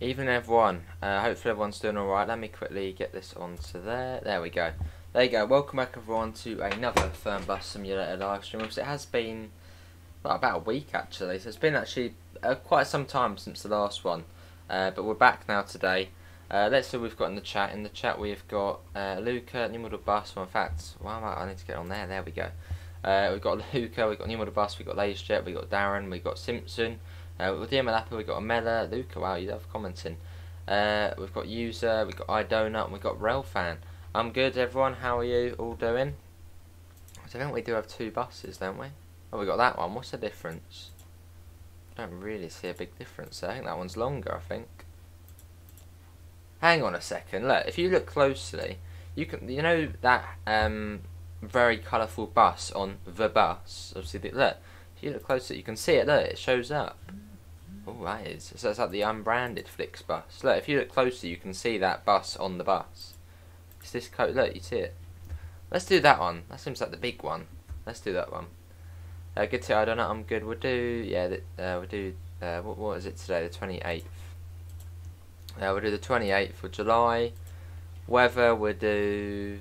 Evening everyone, uh, hopefully everyone's doing alright. Let me quickly get this onto there. There we go. There you go. Welcome back everyone to another Fernbus Simulator live stream. It has been well, about a week actually, so it's been actually uh, quite some time since the last one. Uh, but we're back now today. Uh, let's see what we've got in the chat. In the chat we've got uh, Luca, New Model Bus. Well, in fact, well, I need to get on there. There we go. Uh, we've got Luca, we've got New Model Bus, we've got LaserJet, we've got Darren, we've got Simpson. Uh, with Diamalapa, we've got Amela, Luca, wow, you love commenting. Uh, we've got User, we've got iDonut, and we've got Railfan. I'm good, everyone. How are you all doing? I think we do have two buses, don't we? Oh, we got that one. What's the difference? I don't really see a big difference there. I think that one's longer, I think. Hang on a second. Look, if you look closely, you can, you know that um, very colourful bus on the bus. Obviously, look, if you look closer, you can see it. Look, it shows up. Oh, that is. So that's like the unbranded Flicks Flixbus. Look, if you look closer, you can see that bus on the bus. It's this coat. Look, you see it. Let's do that one. That seems like the big one. Let's do that one. Uh, good to I don't know. I'm good. We'll do yeah. Uh, we'll do uh, what what is it today? The 28th. Uh, we'll do the 28th of July. Weather we'll do.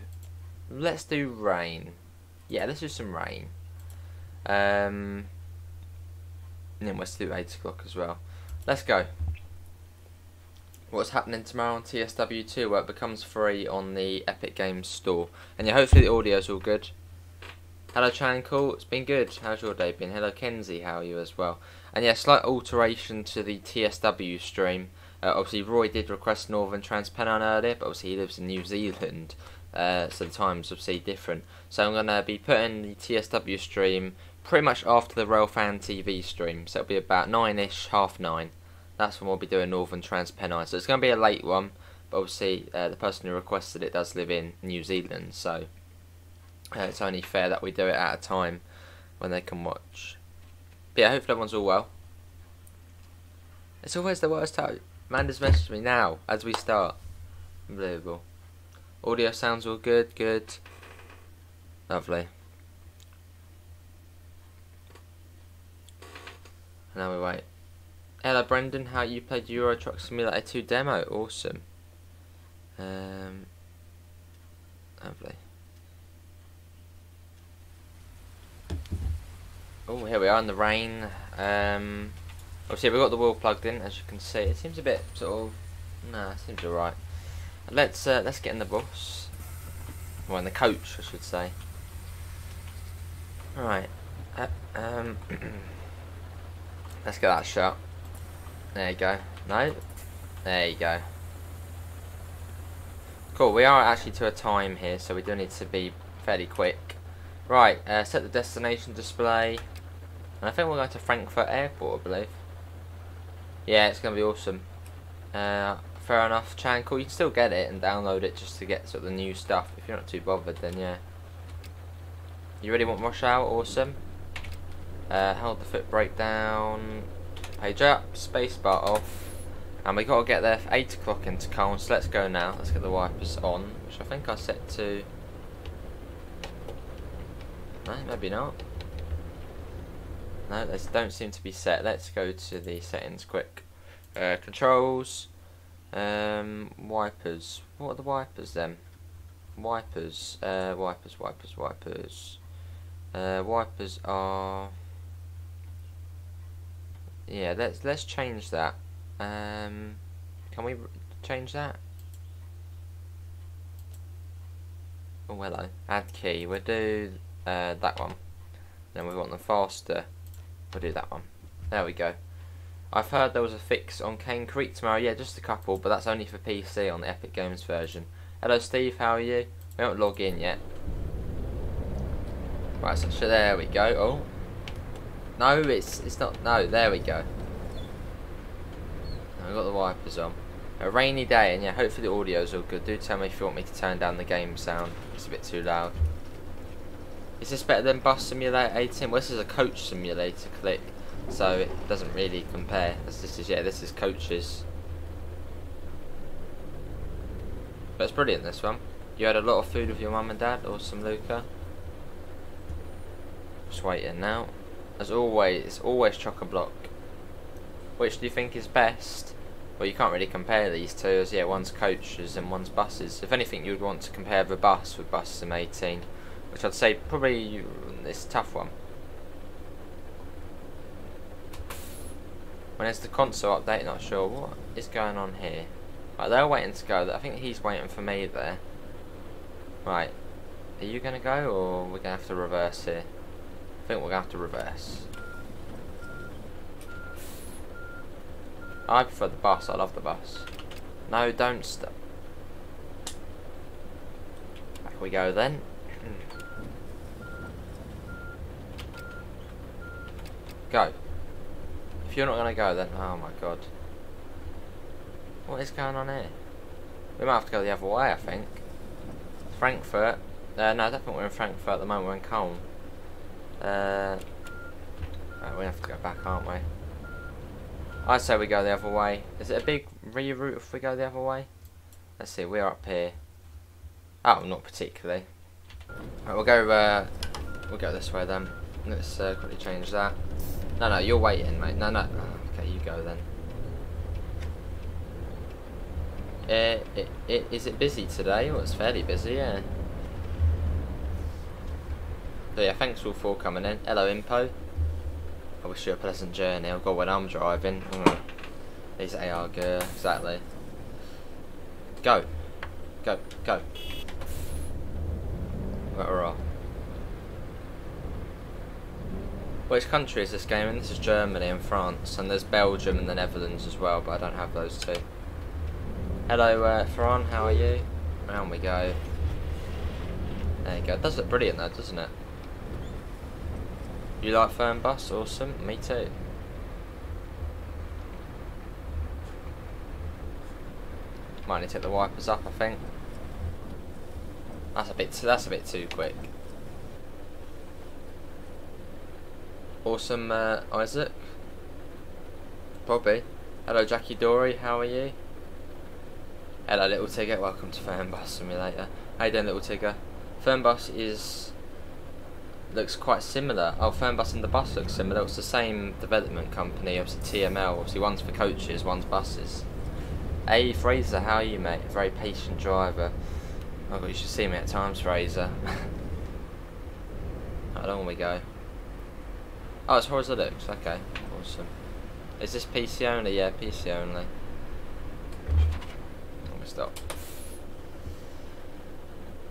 Let's do rain. Yeah, let's do some rain. Um, and then let's do 8 o'clock as well. Let's go. What's happening tomorrow on TSW2? Well, it becomes free on the Epic Games store. And yeah, hopefully the audio's all good. Hello Chankel, it's been good. How's your day been? Hello Kenzie, how are you as well? And yeah, slight alteration to the TSW stream. Uh, obviously Roy did request Northern Transpennine earlier, but obviously he lives in New Zealand. Uh, so the times obviously different. So I'm going to be putting the TSW stream pretty much after the Railfan TV stream. So it'll be about 9ish, half 9. That's when we'll be doing Northern Trans Transpennine. So it's going to be a late one. But obviously uh, the person who requested it does live in New Zealand. So uh, it's only fair that we do it at a time when they can watch. But yeah, hopefully everyone's all well. It's always the worst time. Amanda's messaged me now as we start. Unbelievable. Audio sounds all good, good. Lovely. Now we wait. Hello Brendan, how you played Euro Truck Simulator 2 demo? Awesome. Um, lovely. Oh, here we are in the rain. Um, obviously we've got the wheel plugged in, as you can see. It seems a bit sort of, nah, it seems alright. Let's uh, let's get in the bus. Well, in the coach, I should say. Right. Uh, um, let's get that shot. There you go. No? There you go. Cool, we are actually to a time here, so we do need to be fairly quick. Right, uh, set the destination display. And I think we're going to Frankfurt Airport, I believe. Yeah, it's going to be awesome. Uh, fair enough, Chankle. You can still get it and download it just to get sort of the new stuff. If you're not too bothered, then yeah. You really want rush hour? Awesome. Uh, hold the foot brake down. Page up, spacebar off. And we got to get there for 8 o'clock into Cologne, so let's go now. Let's get the wipers on, which I think I set to... No, maybe not. No, they don't seem to be set. Let's go to the settings quick. Uh, controls. Um, wipers. What are the wipers then? Wipers. Uh, wipers, wipers, wipers. Uh, wipers are. Yeah, let's let's change that. Um, can we change that? Oh hello. Add key. We'll do uh, that one. Then we want the faster. We'll do that one. There we go. I've heard there was a fix on Cane Creek tomorrow. Yeah, just a couple, but that's only for PC on the Epic Games version. Hello, Steve. How are you? We haven't log in yet. Right, so, so there we go. Oh. No, it's it's not. No, there we go. I've got the wipers on. A rainy day, and yeah, hopefully the audio's all good. Do tell me if you want me to turn down the game sound. It's a bit too loud. Is this better than Bus Simulator 18? Well, this is a coach simulator clip so it doesn't really compare as this is yeah this is coaches but it's brilliant this one you had a lot of food with your mum and dad or some Luca just waiting now as always it's always chock-a-block which do you think is best well, you can't really compare these two, as yeah, one's coaches and one's buses. If anything, you'd want to compare the bus with Bus Sim 18, which I'd say probably it's a tough one. When is the console update? Not sure. What is going on here? Right, they're waiting to go. I think he's waiting for me there. Right. Are you going to go, or we're going to have to reverse here? I think we're going to have to reverse. I prefer the bus. I love the bus. No, don't stop. Back we go then. go. If you're not going to go then... Oh my god. What is going on here? We might have to go the other way, I think. Frankfurt. Uh, no, I don't think we're in Frankfurt at the moment. We're in Cologne. Uh, right, we have to go back, aren't we? I say we go the other way. Is it a big reroute if we go the other way? Let's see, we're up here. Oh, not particularly. Right, we'll go. Uh, we'll go this way then. Let's uh, quickly change that. No, no, you're waiting, mate. No, no. Oh, okay, you go then. Uh, it, it, is it busy today? Well, it's fairly busy, yeah. So yeah, thanks all for coming in. Hello, Impo. I wish you a pleasant journey. I've got when I'm driving. Mm. These AR gear, exactly. Go. Go, go. Right, off. Which country is this game in? This is Germany and France, and there's Belgium and the Netherlands as well, but I don't have those two. Hello, uh, Ferran, how are you? Round we go. There you go. It does look brilliant though, doesn't it? You like Fernbus? Awesome. Me too. Might need to take the wipers up, I think. That's a bit. That's a bit too quick. Awesome, uh, Isaac. Bobby. Hello, Jackie Dory. How are you? Hello, Little Tigger. Welcome to Fernbus Simulator. How you doing, Little Tigger? Fernbus is looks quite similar. Oh, Fernbus and the bus looks similar. It's the same development company, obviously TML. Obviously, one's for coaches, one's buses. Hey, Fraser, how are you, mate? Very patient driver. Oh, God, you should see me at times, Fraser. how long we go? Oh, it's Horizonlux. Okay, awesome. Is this PC only? Yeah, PC only. Me stop.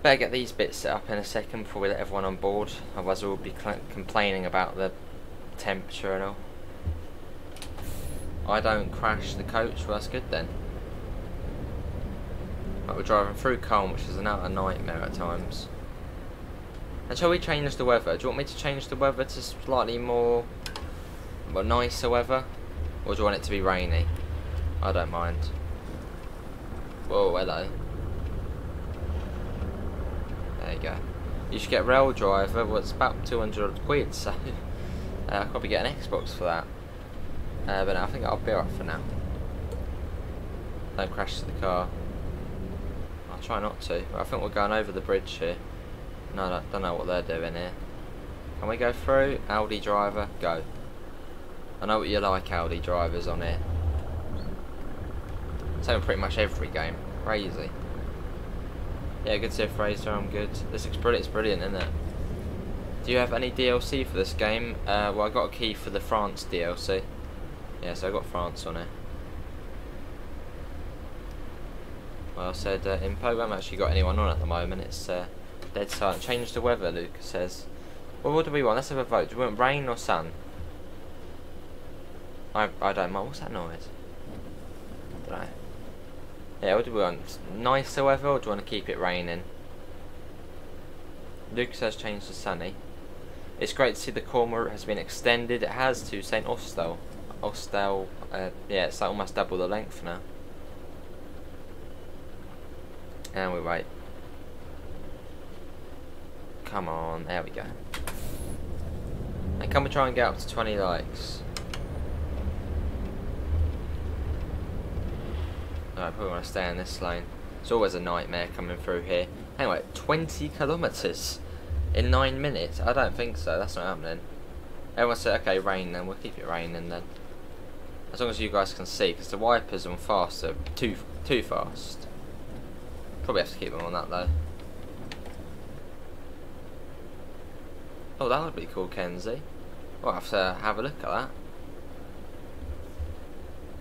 Better get these bits set up in a second before we let everyone on board, otherwise we'll be complaining about the temperature and all. I don't crash the coach, well that's good then. But we're driving through Cologne, which is another nightmare at times. And shall we change the weather? Do you want me to change the weather to slightly more, more nicer weather? Or do you want it to be rainy? I don't mind. Whoa, hello. There you go. You should get Rail Driver, well it's about 200 quid, so uh, I'll probably get an Xbox for that. Uh, but no, I think I'll be alright for now. Don't crash the car. I'll try not to. but I think we're going over the bridge here. No, I don't know what they're doing here. Can we go through? Audi driver, go. I know what you like, Audi drivers on here. Same pretty much every game. Crazy. Yeah, good see Fraser, I'm good. This looks brilliant, it's brilliant, isn't it? Do you have any DLC for this game? Uh, well, I got a key for the France DLC. Yeah, so I got France on it. Well said, uh, Impo. We haven't actually got anyone on at the moment. It's uh, dead silent. Change the weather, Luke says. Well, what do we want? Let's have a vote. Do we want rain or sun? I I don't mind. What's that noise? I don't know. Yeah, what do we want? Nicer weather or do you want to keep it raining? Lucas has changed to sunny. It's great to see the route has been extended. It has to St. Austell. Austell, uh, yeah, it's almost double the length now. And we wait. Come on, there we go. And can we try and get up to 20 likes? I probably want to stay on this lane. It's always a nightmare coming through here. Anyway, 20 kilometres in 9 minutes? I don't think so, that's not happening. Everyone said, okay, rain then, we'll keep it raining then. As long as you guys can see, because the wipers on fast are too too fast. Probably have to keep them on that though. Oh, that would be cool, Kenzie. We'll have to have a look at that.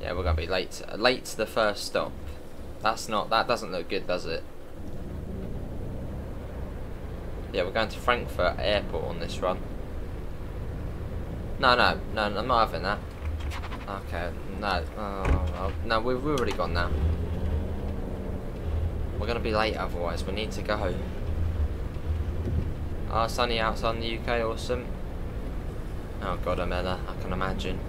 Yeah, we're gonna be late. Late to the first stop. That's not. That doesn't look good, does it? Yeah, we're going to Frankfurt Airport on this run. No, no, no, I'm not having that. Okay, no, oh, no, we've already gone now. We're gonna be late otherwise. We need to go. Ah, oh, sunny outside in the UK, awesome. Oh god, Amela, I can imagine.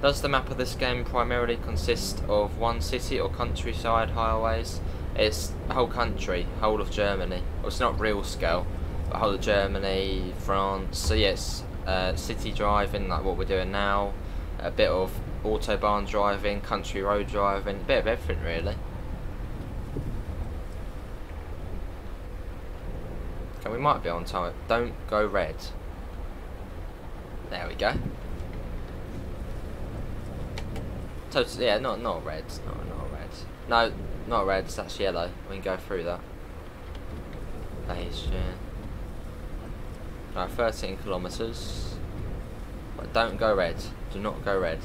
Does the map of this game primarily consist of one city or countryside highways? It's whole country, whole of Germany. Well, it's not real scale, but whole of Germany, France. So yes, uh, city driving, like what we're doing now. A bit of autobahn driving, country road driving, a bit of everything really. Okay, we might be on time. Don't go red. There we go. Totally, yeah, not not red, not not red. No, not red. That's yellow. We can go through that. Base, yeah. Right, 13 kilometers. But don't go red. Do not go red.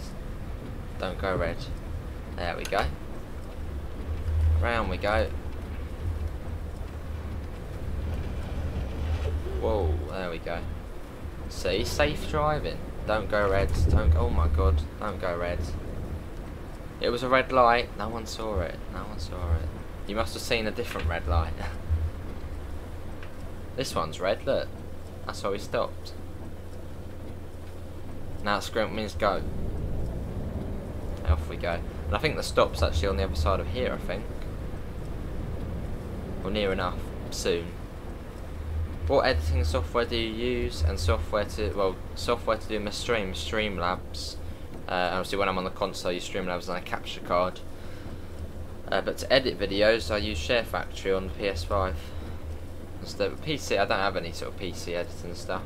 Don't go red. There we go. Round we go. Whoa, there we go. See, safe driving. Don't go red. Don't. Oh my god. Don't go red. It was a red light. No one saw it. No one saw it. You must have seen a different red light. this one's red. Look. That's why we stopped. Now scrimp means go. Off we go. And I think the stop's actually on the other side of here, I think. Or near enough. Soon. What editing software do you use? And software to, well, software to do my stream, Streamlabs. Uh, obviously when I'm on the console I use Streamlabs and a capture card. Uh, but to edit videos I use Share Factory on the PS5. Instead of PC, I don't have any sort of PC editing stuff.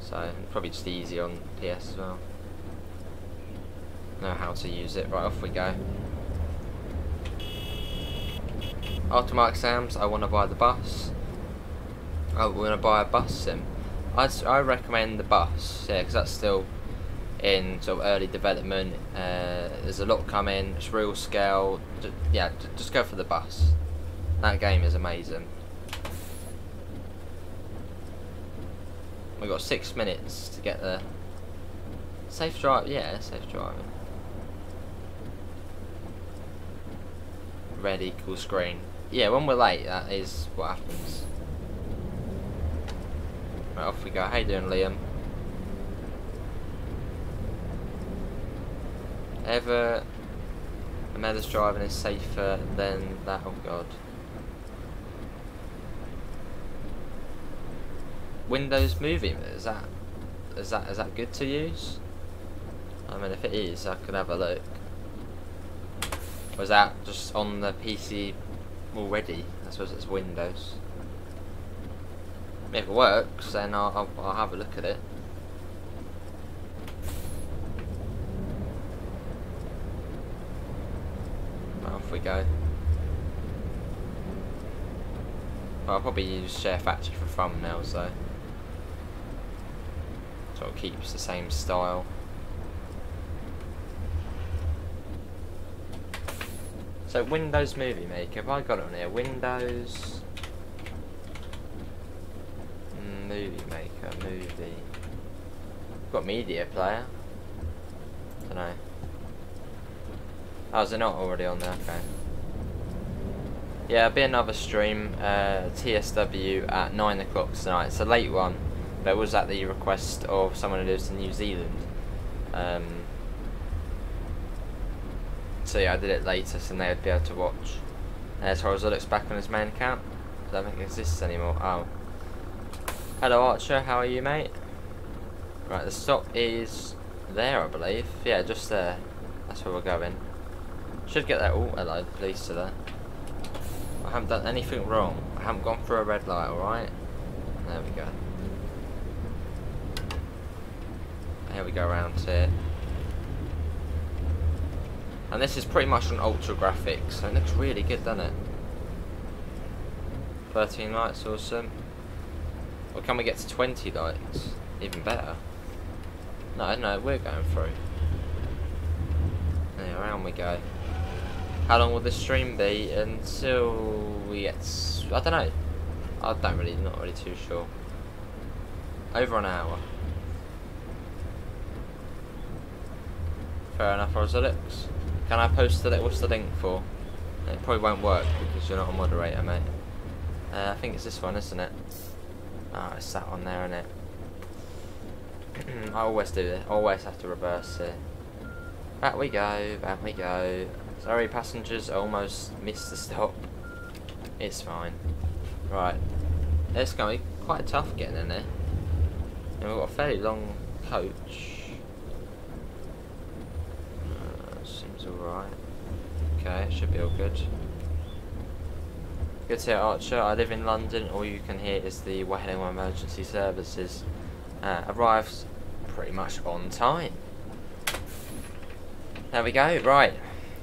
So probably just easy on PS as well. Know how to use it. Right, off we go. After my exams, I want to buy the bus. I want to buy a bus sim. I'd, I recommend the bus, yeah, because that's still in sort of early development. Uh, there's a lot coming. It's real scale. Just, yeah, just go for the bus. That game is amazing. We've got six minutes to get there. Safe drive, yeah, safe driving. Red equals screen. Yeah, when we're late, that is what happens. Right, off we go. How you doing, Liam? Ever a Amela's driving is safer than that. Oh god. Windows Movie is that is that is that good to use? I mean, if it is, I could have a look. Was that just on the PC already? I suppose it's Windows. If it works, then I'll, I'll, I'll have a look at it. We go. Well, I'll probably use Share Factory for thumbnails though. So it keeps the same style. So Windows Movie Maker, have I got it on here? Windows Movie Maker, movie. Got Media Player. Don't know. Oh, is it not already on there? Okay. Yeah, it'll be another stream, uh, TSW at 9 o'clock tonight. It's a late one, but it was at the request of someone who lives in New Zealand. Um, so yeah, I did it later so they would be able to watch. Uh, as it looks back on his main account, I don't think it exists anymore. Oh. Hello Archer, how are you mate? Right, the stop is there I believe. Yeah, just there. That's where we're going. Should get that. Oh, hello, police there. I haven't done anything wrong. I haven't gone through a red light, alright? There we go. Here we go around here. And this is pretty much on ultra graphics, so it looks really good, doesn't it? 13 lights, awesome. Or can we get to 20 lights? Even better. No, no, we're going through. Yeah, around we go. How long will this stream be until we get... I don't know. I don't really, not really too sure. Over an hour. Fair enough, Rosalix. Can I post the link? What's the link for? It probably won't work because you're not a moderator, mate. Uh, I think it's this one, isn't it? Ah, oh, it's that one there, isn't it? I always do this. Always have to reverse it. Back we go, back we go. Sorry, passengers, almost missed the stop. It's fine. Right. It's going to be quite tough getting in there. And we've got a fairly long coach. Uh, seems alright. Okay, should be all good. Good to hear Archer, I live in London, all you can hear is the Wailing Emergency Services. Uh, arrives pretty much on time. There we go, right.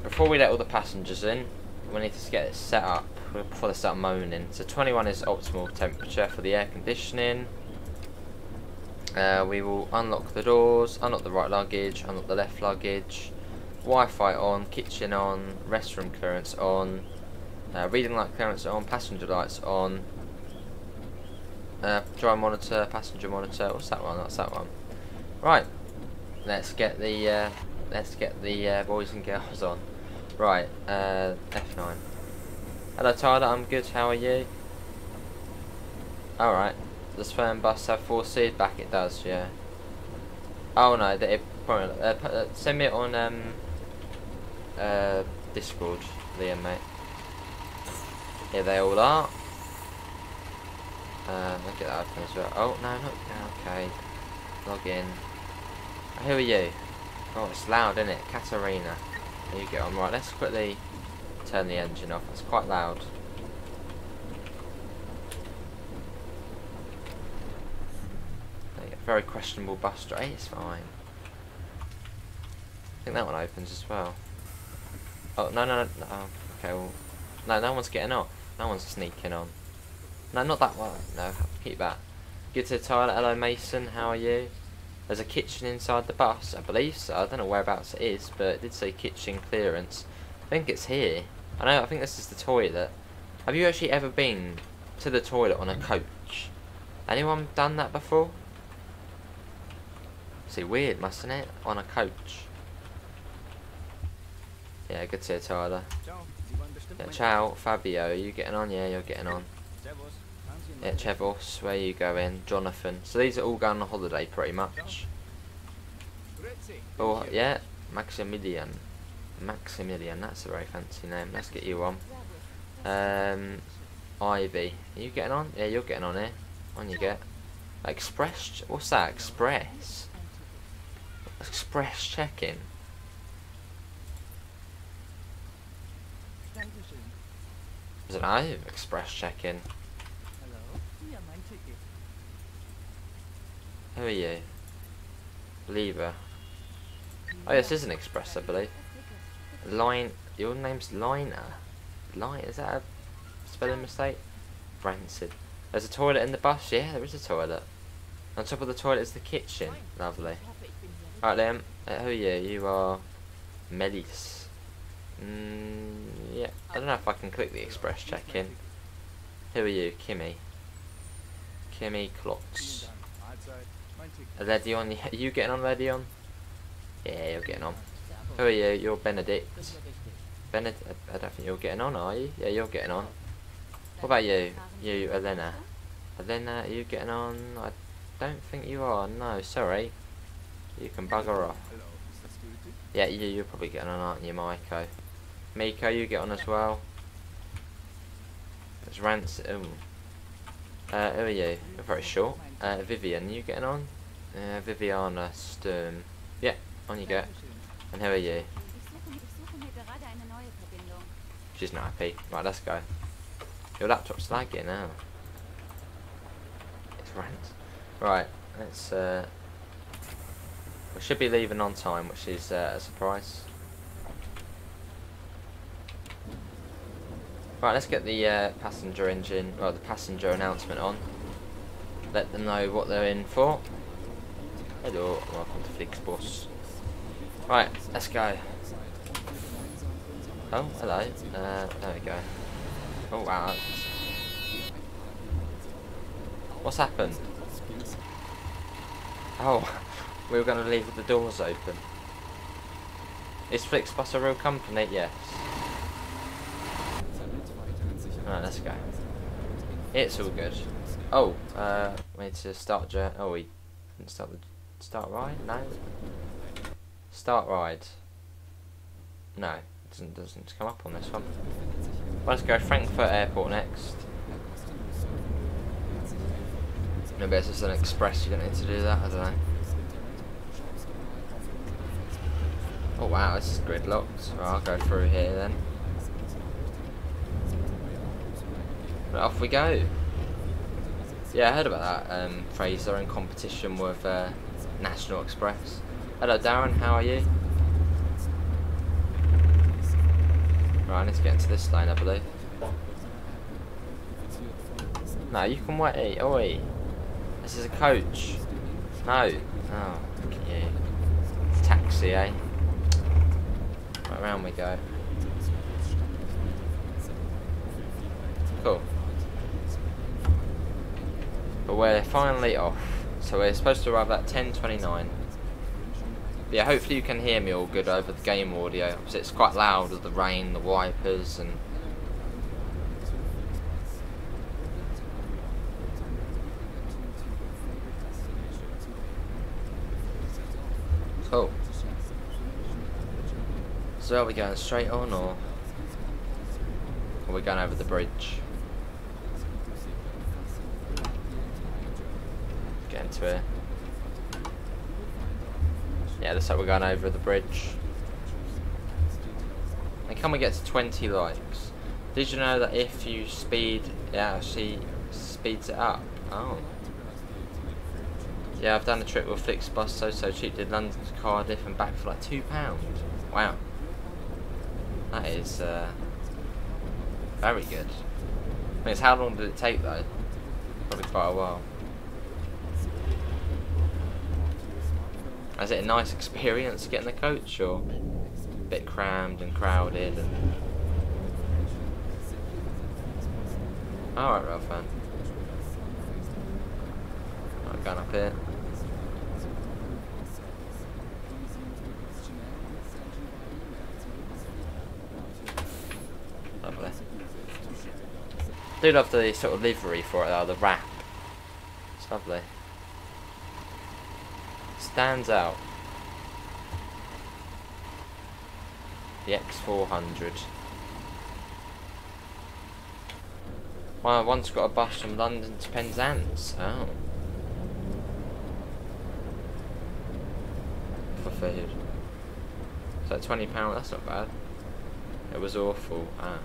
Before we let all the passengers in, we need to get it set up before they start moaning. So 21 is optimal temperature for the air conditioning. Uh, we will unlock the doors, unlock the right luggage, unlock the left luggage. Wi-Fi on, kitchen on, restroom clearance on, uh, reading light clearance on, passenger lights on, uh, drive monitor, passenger monitor. What's that one? That's that one. Right. Let's get the uh, let's get the uh, boys and girls on. Right. Uh, F9. Hello Tyler. I'm good. How are you? All right. Does Fernbus have four seat back? It does. Yeah. Oh no. It, probably, uh, uh, send me it on um, uh, Discord, Liam, mate. Here they all are. Uh, look at that open as well. Oh, no, not okay. Log in. Who are you? Oh, it's loud, isn't it? Katarina. There you get on. Right, let's quickly turn the engine off. It's quite loud. Very questionable bus. It's fine. I think that one opens as well. Oh, no, no, no. Oh, okay, well. No, no one's getting off. No one's sneaking on. No, not that one. No, keep that. Good to toilet. Hello, Mason. How are you? There's a kitchen inside the bus. I believe so. I don't know whereabouts it is, but it did say kitchen clearance. I think it's here. I know, I think this is the toilet. Have you actually ever been to the toilet on a coach? Anyone done that before? See, weird, mustn't it? On a coach. Yeah, good to see you, Tyler. Yeah, ciao, Fabio. Are you getting on? Yeah, you're getting on. Yeah, Chevos, where you going? Jonathan. So these are all going on holiday, pretty much. Oh, yeah, Maximilian. Maximilian, that's a very fancy name. Let's get you on. Um, Ivy. Are you getting on? Yeah, you're getting on here. On you get. Express, what's that? Express? Express check-in. I don't know, express check-in. Who are you? Believer. Oh, this is an express, I believe. Line. Your name's Liner. Line. Is that a spelling mistake? Rancid. There's a toilet in the bus. Yeah, there is a toilet. On top of the toilet is the kitchen. Lovely. Right, Liam. Uh, who are you? You are Melis. Mm, yeah, I don't know if I can click the express check-in. Who are you? Kimmy. Kimmy Klotz. Ledion, are you getting on Ledion? Yeah, you're getting on. Who are you? You're Benedict. Benedict, I don't think you're getting on, are you? Yeah, you're getting on. What about you? You, Elena. Elena, are you getting on? I don't think you are. No, sorry. You can bugger off. Yeah, you, you're probably getting on, aren't you, Maiko? Miko, you get on as well. It's Rance. Oh. Uh, who are you? You're very short. Uh, Vivian, you getting on? Uh, Viviana Sturm. Yeah, on you go. And who are you? She's not happy. Right, let's go. Your laptop's lagging now. It's Rance. Right, let's. Uh, we should be leaving on time, which is uh, a surprise. Right, let's get the uh, passenger engine, well, the passenger announcement on. Let them know what they're in for. Hello, welcome to Flixbus. Right, let's go. Oh, hello. Uh, there we go. Oh, wow. What's happened? Oh, we were going to leave the doors open. Is Flixbus a real company? Yes. Right, let's go. It's all good. Oh, uh, we need to start. Oh, we didn't start the start ride. No. Start ride. No, it doesn't doesn't come up on this one. Let's go Frankfurt Airport next. Maybe it's just an express. You don't need to do that. I don't know. Oh wow, this is gridlocked. Right, I'll go through here then. Off we go. Yeah, I heard about that. Um, Fraser in competition with uh, National Express. Hello, Darren. How are you? Right, I need to get into this lane, I believe. No, you can wait. Oi. This is a coach. No. Oh, yeah. Taxi, eh? Right, around we go. Cool. But we're finally off. So we're supposed to arrive at 10.29. Yeah, hopefully you can hear me all good over the game audio. It's quite loud with the rain, the wipers and... Cool. So are we going straight on or... Are we going over the bridge? It. Yeah, looks like we're going over the bridge. And can we get to 20 likes? Did you know that if you speed, it actually speeds it up? Oh. Yeah, I've done a trip with Flixbus so so cheap. Did London to Cardiff and back for like £2. Wow. That is uh, very good. I mean, how long did it take though? Probably quite a while. Is it a nice experience getting the coach or a bit crammed and crowded and Alright Ralph man. Right, going up here. Lovely. do love the sort of livery for it though, the wrap. It's lovely stands out. The X400. Well, I once got a bus from London to Penzance. Oh. For food. So £20, that's not bad. It was awful. Ah.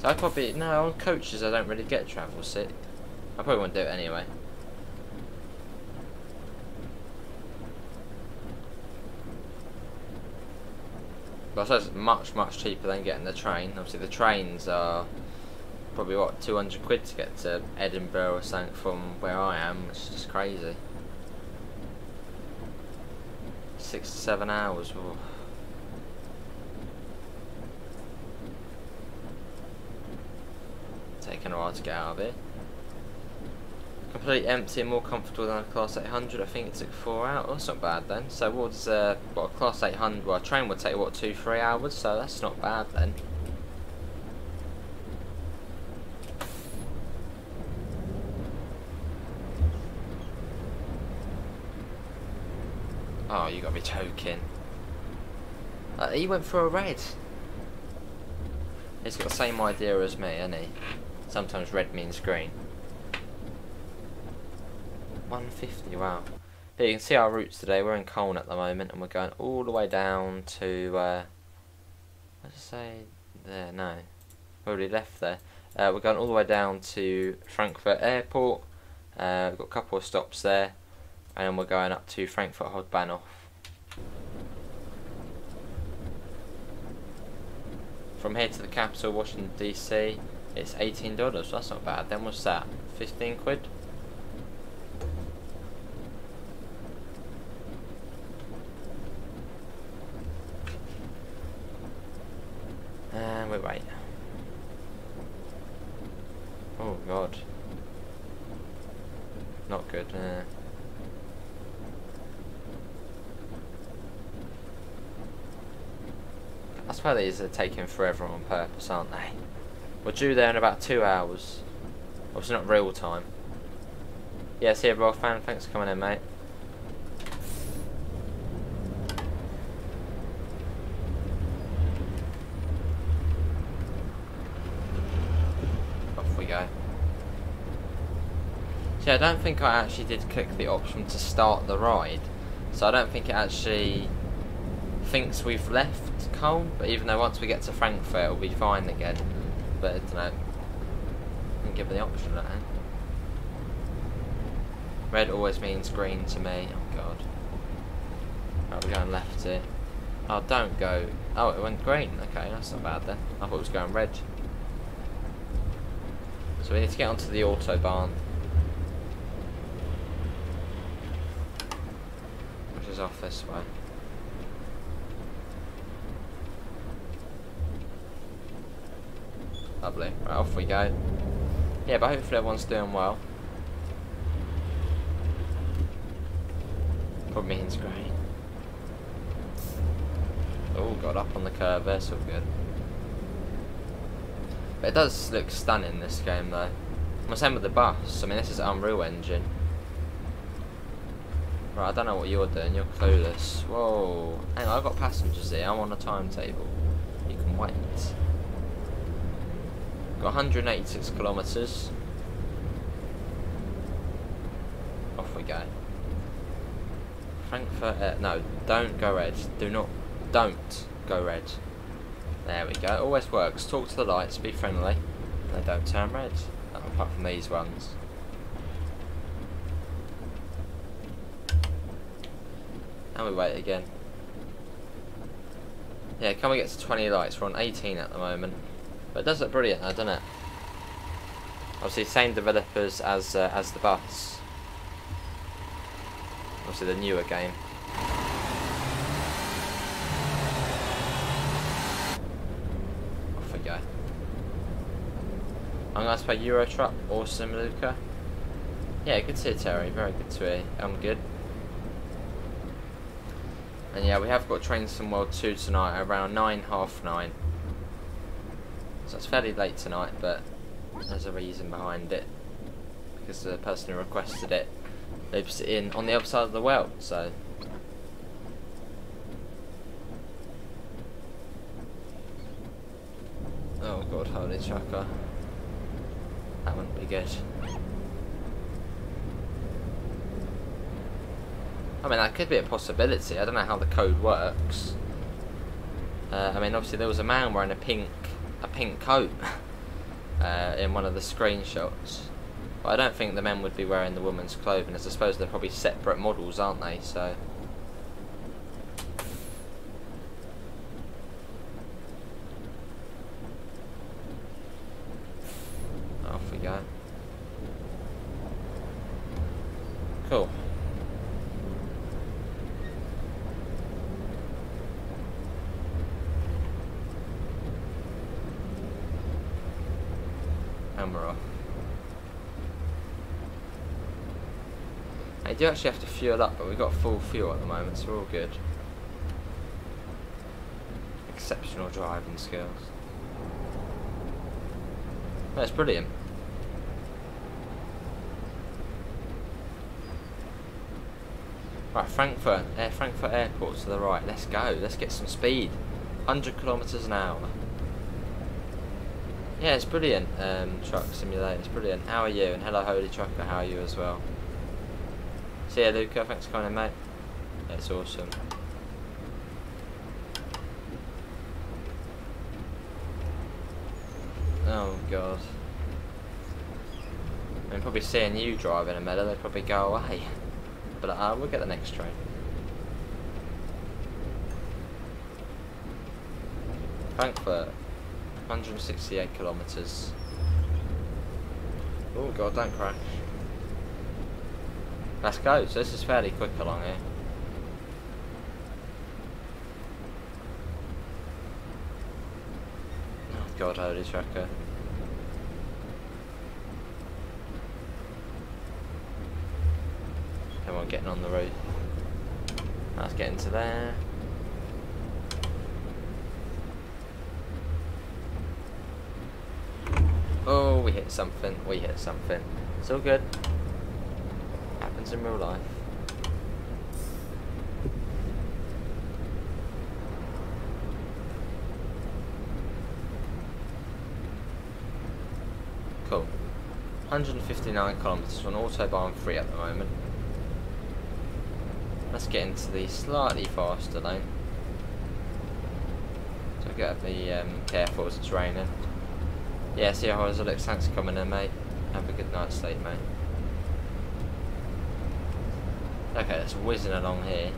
So I probably, no, on coaches I don't really get travel sick. I probably won't do it anyway. But I it's much, much cheaper than getting the train. Obviously the trains are probably, what, 200 quid to get to Edinburgh or something from where I am. It's just crazy. Six to seven hours. Ooh. Taking a while to get out of it completely empty and more comfortable than a Class 800. I think it took four hours. That's not bad then. So what does uh, what a Class 800? Well, a train would take what two, three hours. So that's not bad then. Oh, you got me choking. Uh, he went for a red. He's got the same idea as me, hasn't he? Sometimes red means green. 150, wow. But you can see our routes today. We're in Cologne at the moment, and we're going all the way down to, uh, let's say, there, no. Already left there. Uh, we're going all the way down to Frankfurt Airport. Uh, we've got a couple of stops there, and we're going up to Frankfurt Hauptbahnhof. from here to the capital, Washington DC, it's eighteen dollars. That's not bad. Then what's that? Fifteen quid. And we wait. Oh god. Not good. Uh, I swear these are taking forever on purpose, aren't they? We're due there in about two hours. Obviously not real time. Yes, here, bro, fan. Thanks for coming in, mate. Off we go. See, I don't think I actually did click the option to start the ride. So I don't think it actually thinks we've left Cologne, but even though once we get to Frankfurt it'll be fine again. But I don't know. Didn't give it the option that Red always means green to me. Oh god. Right, we're going left here. Oh, don't go. Oh, it went green. Okay, that's not bad then. I thought it was going red. So we need to get onto the autobahn. Which is off this way. Lovely. Right, off we go. Yeah, but hopefully everyone's doing well. Me in screen. Oh, got up on the curve. That's all good. But it does look stunning, this game, though. I'm the same with the bus. I mean, this is Unreal Engine. Right, I don't know what you're doing. You're clueless. Whoa. Hang on, I've got passengers here. I'm on a timetable. You can wait. Got 186 kilometres. Off we go. Frankfurt, uh, no, don't go red. Do not, don't go red. There we go, always works. Talk to the lights, be friendly. They don't turn red, apart from these ones. And we wait again. Yeah, can we get to 20 lights? We're on 18 at the moment. But it does look brilliant though, doesn't it? Obviously, same developers as uh, as the bus. Obviously, the newer game. Off we go. I'm going to play Euro Truck. Awesome, Luca. Yeah, good to hear, Terry. Very good to hear. I'm good. And yeah, we have got Train Sim World 2 tonight around 9, half 9. So it's fairly late tonight, but there's a reason behind it. Because the person who requested it lives in on the other side of the world, so... Oh god, holy chucker. That wouldn't be good. I mean, that could be a possibility. I don't know how the code works. Uh, I mean, obviously there was a man wearing a pink a pink coat uh, in one of the screenshots. But I don't think the men would be wearing the woman's clothing, as I suppose they're probably separate models, aren't they? So. Off we go. Cool. camera. I do actually have to fuel up, but we've got full fuel at the moment, so we're all good. Exceptional driving skills. That's brilliant. Right, Frankfurt, uh, Frankfurt Airport to the right. Let's go. Let's get some speed. 100 kilometers an hour. Yeah, it's brilliant, um, Truck Simulator, it's brilliant. How are you? And hello Holy Trucker, how are you as well? See ya Luca, thanks for coming in mate. That's awesome. Oh god. I'm probably seeing you driving a minute, they'd probably go away. But uh, we'll get the next train. Frankfurt. 168 kilometres. Oh god, don't crash. Let's go. So this is fairly quick along here. Oh god, holy tracker. Come on, getting on the road. Let's get into there. Oh, we hit something. We hit something. It's all good. Happens in real life. Cool. 159 kilometers on autobahn 3 at the moment. Let's get into the slightly faster lane. So get be um, careful as it's raining. Yeah, see how it looks. Thanks for coming in, mate. Have a good night's sleep, mate. Okay, it's whizzing along here.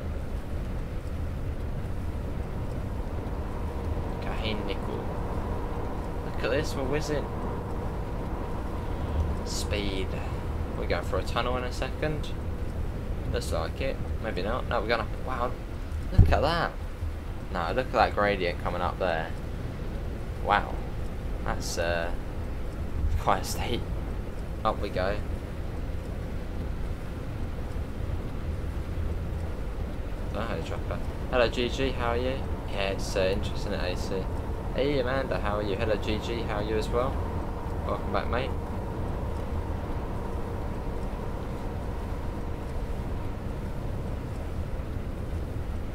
Cahin Nickel. Look at this, we're whizzing. Speed. We're going for a tunnel in a second. Looks like it. Maybe not. No, we're going up. Wow. Look at that. No, look at that gradient coming up there. Wow. That's uh, quite a state. Up we go. Oh, hello, Chopper. Hello, GG, how are you? Yeah, it's uh, interesting at AC. Hey, Amanda, how are you? Hello, GG, how are you as well? Welcome back, mate.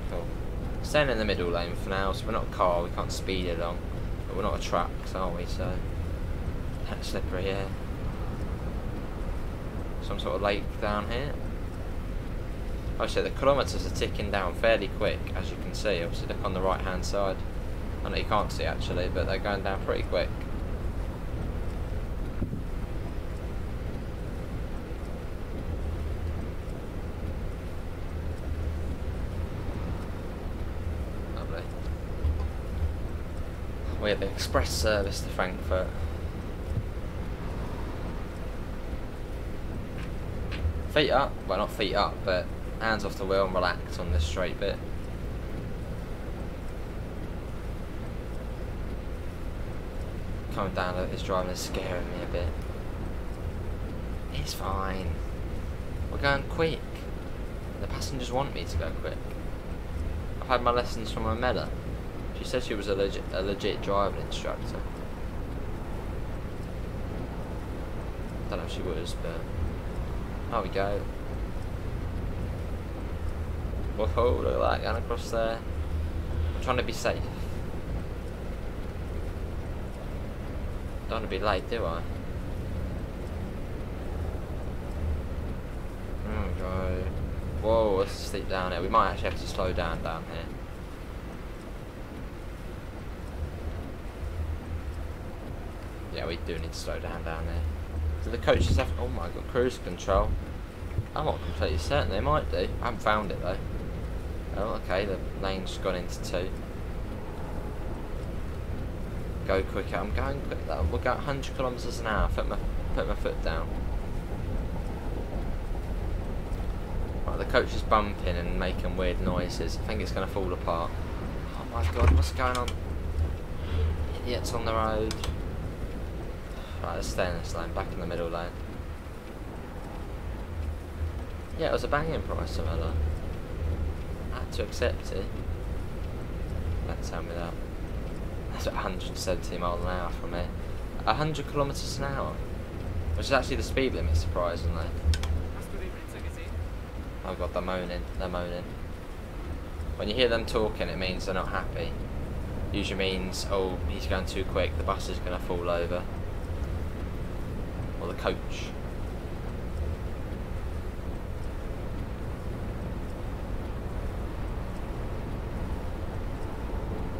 Cool. Staying in the middle lane for now, so we're not a car, we can't speed along. But we're not a truck, are we? So, that's slippery here. Some sort of lake down here. Obviously, the kilometres are ticking down fairly quick, as you can see. Obviously, look on the right hand side. I know you can't see actually, but they're going down pretty quick. Lovely. We have the express service to Frankfurt. Feet up, well not feet up, but hands off the wheel and relax on this straight bit. Coming down this driving is scaring me a bit. It's fine. We're going quick. The passengers want me to go quick. I've had my lessons from Amela. She said she was a legit, a legit driving instructor. Don't know if she was, but there we go. Whoa, look at that going across there. I'm trying to be safe. Don't want to be late, do I? Oh god. Whoa, let's steep down here. We might actually have to slow down down here. Yeah, we do need to slow down down there. Do the coaches have... Oh my god, cruise control. I'm not completely certain they might do. I haven't found it though. Oh, okay, the lane's gone into two. Go quicker. I'm going quick though. We'll go 100 kilometres an hour. Put my, put my foot down. Right, the coach is bumping and making weird noises. I think it's going to fall apart. Oh my god, what's going on? Idiots on the road. Right, let's stay in this lane, back in the middle lane. Yeah, it was a banging price, Samela. To accept it. Tell me that. That's at 170 miles an hour from here. 100 kilometres an hour. Which is actually the speed limit, surprisingly. Oh god, they're moaning. They're moaning. When you hear them talking, it means they're not happy. Usually means, oh, he's going too quick, the bus is going to fall over. Or the coach.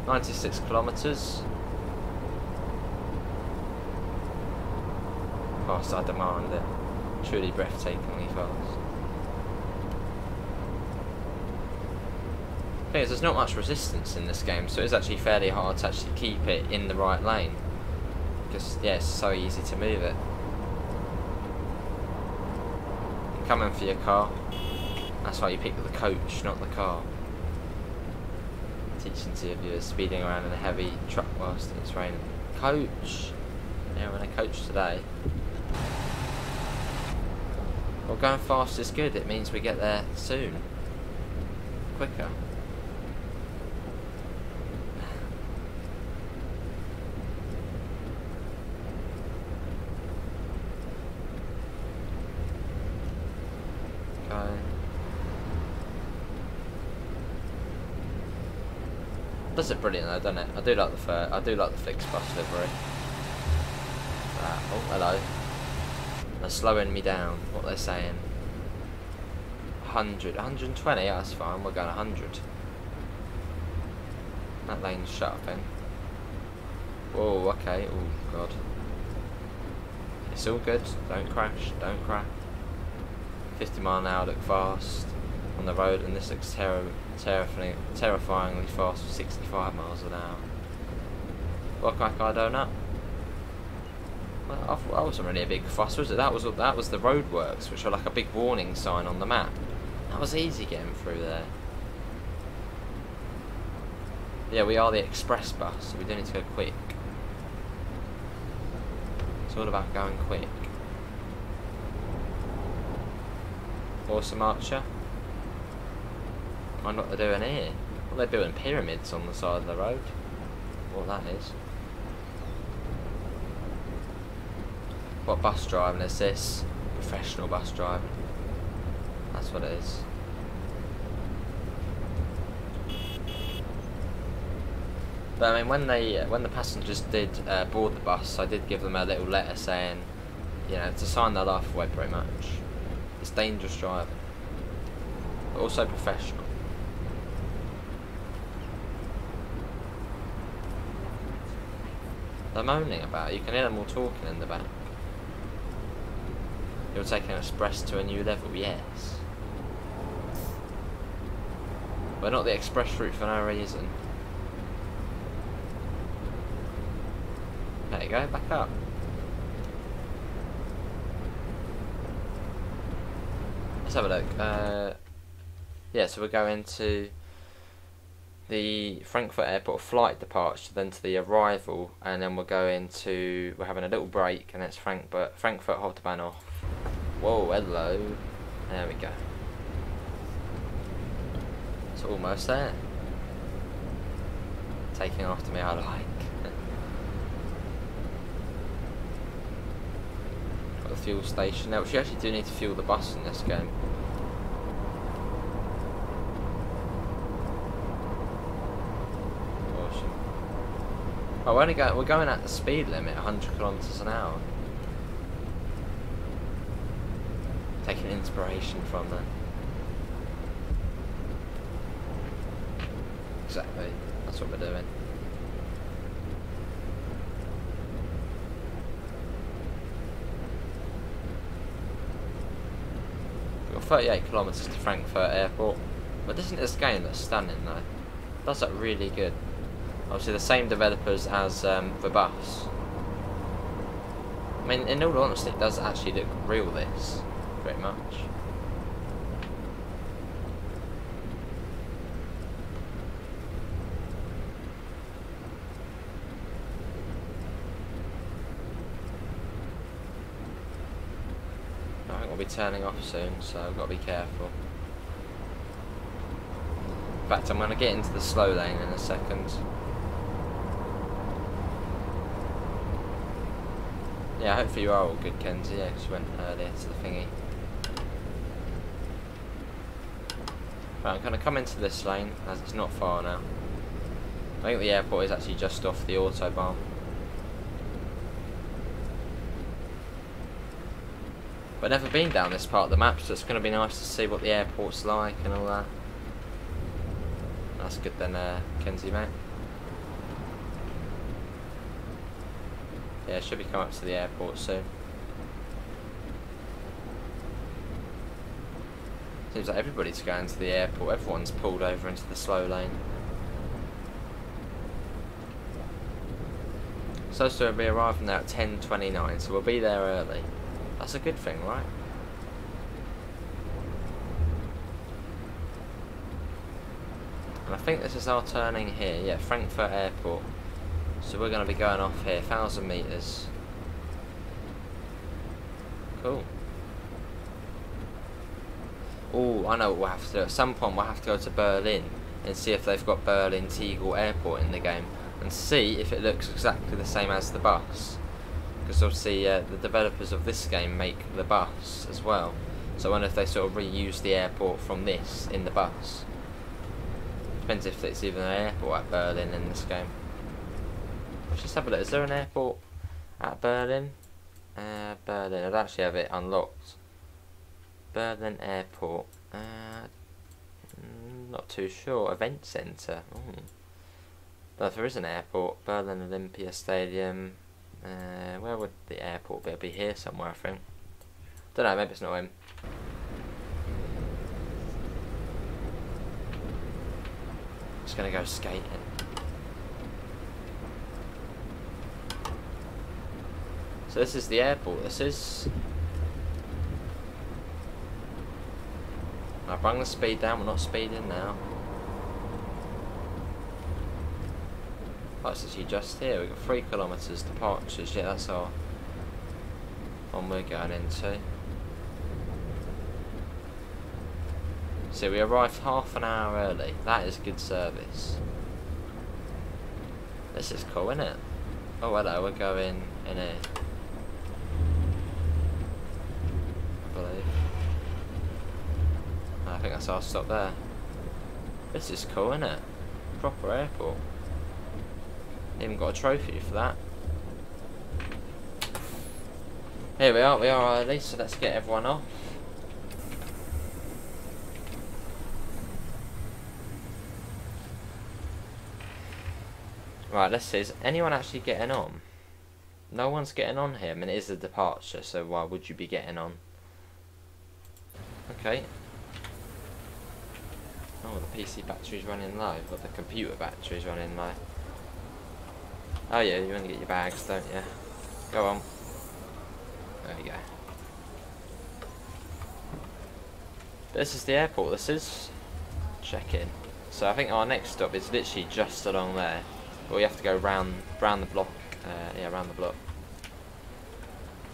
96 kilometres. Fast oh, I demand it. Truly breathtakingly fast. Is, there's not much resistance in this game, so it's actually fairly hard to actually keep it in the right lane. Because, yeah, it's so easy to move it. Coming for your car. That's why you pick the coach, not the car. Teaching to your viewers speeding around in a heavy truck whilst it's raining. Coach! Yeah, we're in a coach today. Well, going fast is good. It means we get there soon. Quicker. Going. Does it brilliant though, doesn't it? I do like the fur. I do like the Flixbus livery. Ah, oh, hello. They're slowing me down. What they're saying. 100, 120. Yeah, that's fine. We're going 100. That lane's shut, I think. Whoa, okay. Oh, God. It's all good. Don't crash. Don't crash. 50 mile an hour look fast on the road, and this looks terri terrifying, terrifyingly fast for 65 miles an hour. What crack I donut? Well, I, I wasn't really a big fuss, was it? That was that was the roadworks, which are like a big warning sign on the map. That was easy getting through there. Yeah, we are the express bus, so we do need to go quick. It's all about going quick. Awesome Archer. Wonder what they're doing here. Well, they're building pyramids on the side of the road. What that is. What bus driving is this? Professional bus driving. That's what it is. But I mean, when they, uh, when the passengers did uh, board the bus, I did give them a little letter saying, you know, to sign their life away pretty much. It's dangerous driving, but also professional. They're moaning about. You can hear them all talking in the back. You're taking Express to a new level, yes. We're not the Express route for no reason. There you go, back up. Let's have a look. Uh, yeah, so we're going to the Frankfurt Airport flight departure, then to the arrival, and then we're going to we're having a little break, and it's Frankfurt Frankfurt Hauptbahnhof. Whoa, hello. There we go. It's almost there. Taking after me, I like. Got the fuel station now, which actually do need to fuel the bus in this game. Oh, we're only going. We're going at the speed limit, 100 kilometers an hour. Taking inspiration from that. Exactly. That's what we're doing. We've got 38 kilometers to Frankfurt Airport. But isn't this game that's stunning though? Does that really good. Obviously the same developers as um, the bus. I mean, in all honesty, it does actually look real, this, pretty much. I think we'll be turning off soon, so I've got to be careful. In fact, I'm going to get into the slow lane in a second. Yeah, hopefully you are all good, Kenzie. Yeah, just went earlier to the thingy. Right, I'm going to come into this lane, as it's not far now. I think the airport is actually just off the autobahn. But never been down this part of the map, so it's going to be nice to see what the airport's like and all that. That's good then, uh, Kenzie, mate. Yeah, should be coming up to the airport soon. Seems like everybody's going to the airport. Everyone's pulled over into the slow lane. So we'll be arriving there at 10.29, so we'll be there early. That's a good thing, right? And I think this is our turning here, yeah, Frankfurt Airport. So we're going to be going off here, 1,000 metres. Cool. Oh, I know what we'll have to do. At some point we'll have to go to Berlin and see if they've got Berlin Tegel Airport in the game and see if it looks exactly the same as the bus because obviously uh, the developers of this game make the bus as well so I wonder if they sort of reuse the airport from this in the bus depends if it's even an airport at Berlin in this game let's just have a look is there an airport at Berlin uh, Berlin I'd actually have it unlocked Berlin airport uh, not too sure. Event centre. But if there is an airport, Berlin Olympia Stadium. Uh, where would the airport be? It'd be here somewhere, I think. Don't know. Maybe it's not him. Just gonna go skating. So this is the airport. This is I bring the speed down, we're not speeding now. It's actually just here, we've got three kilometres departures, yeah that's our one we're going into. So we arrived half an hour early, that is good service. This is cool, isn't it? Oh hello, we're going in here. Think that's our stop there. This is cool, isn't it? Proper airport. Even got a trophy for that. Here we are, we are early, so let's get everyone off. Right, let's see, is anyone actually getting on? No one's getting on here, I mean it is a departure, so why would you be getting on? Okay, Oh, the PC battery's running low, but the computer battery's running low. Oh yeah, you want to get your bags, don't you? Go on. There you go. This is the airport, this is. Check in. So I think our next stop is literally just along there. But we have to go round, round the block. Uh, yeah, round the block.